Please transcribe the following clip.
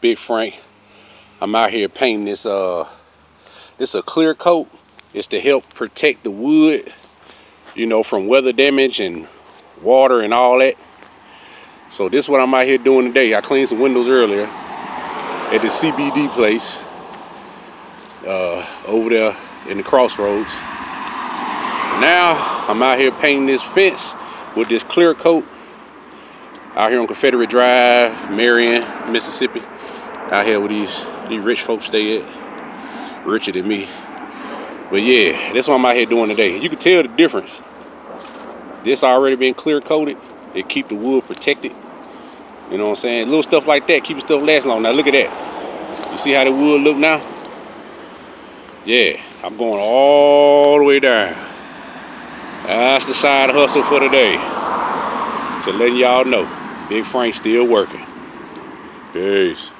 Big Frank. I'm out here painting this uh this a clear coat. It's to help protect the wood, you know, from weather damage and water and all that. So this is what I'm out here doing today. I cleaned some windows earlier at the CBD place uh, over there in the crossroads. Now I'm out here painting this fence with this clear coat out here on Confederate Drive, Marion, Mississippi out here with these these rich folks stay at. Richer than me. But yeah, that's what I'm out here doing today. You can tell the difference. This already been clear coated. It keep the wood protected. You know what I'm saying? Little stuff like that, keep the stuff last long. Now look at that. You see how the wood look now? Yeah, I'm going all the way down. That's the side hustle for today. So letting y'all know, Big Frank still working. Peace.